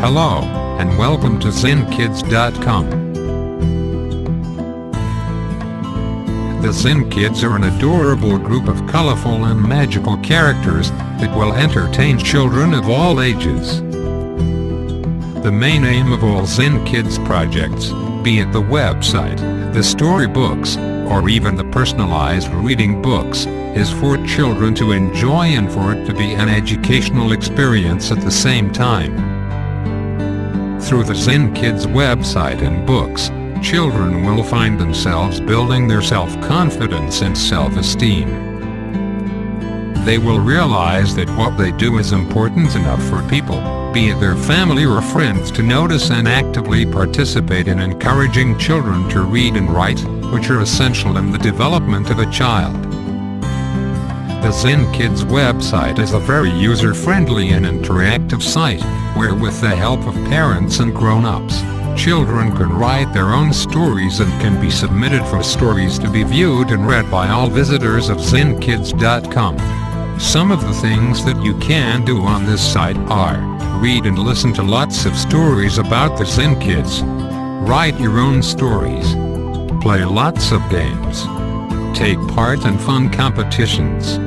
Hello, and welcome to ZynKids.com. The Zyn Kids are an adorable group of colorful and magical characters that will entertain children of all ages. The main aim of all Zyn Kids projects, be it the website, the storybooks, or even the personalized reading books, is for children to enjoy and for it to be an educational experience at the same time. Through the Zyn Kids website and books, children will find themselves building their self-confidence and self-esteem. They will realize that what they do is important enough for people, be it their family or friends to notice and actively participate in encouraging children to read and write, which are essential in the development of a child. The Zyn Kids website is a very user-friendly and interactive site, where with the help of parents and grown-ups, Children can write their own stories and can be submitted for stories to be viewed and read by all visitors of ZynKids.com. Some of the things that you can do on this site are, read and listen to lots of stories about the Zyn Kids. Write your own stories. Play lots of games. Take part in fun competitions.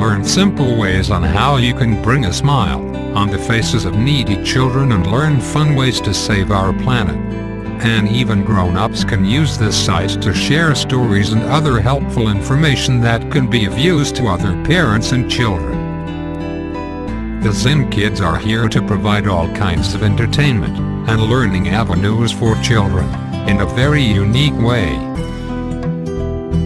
Learn simple ways on how you can bring a smile on the faces of needy children and learn fun ways to save our planet. And even grown-ups can use this site to share stories and other helpful information that can be of use to other parents and children. The Zyn Kids are here to provide all kinds of entertainment and learning avenues for children in a very unique way.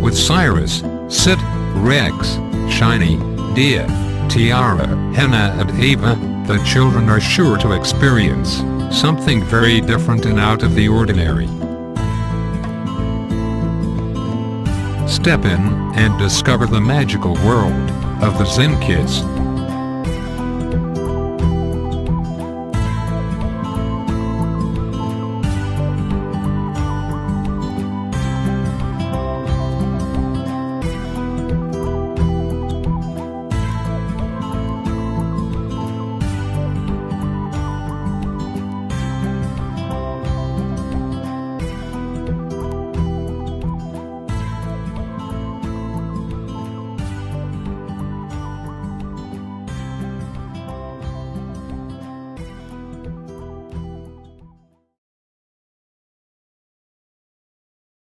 With Cyrus, Sid, Rex, Shiny, Dia, Tiara, Henna and Ava, the children are sure to experience something very different and out of the ordinary. Step in and discover the magical world of the Zyn Kids.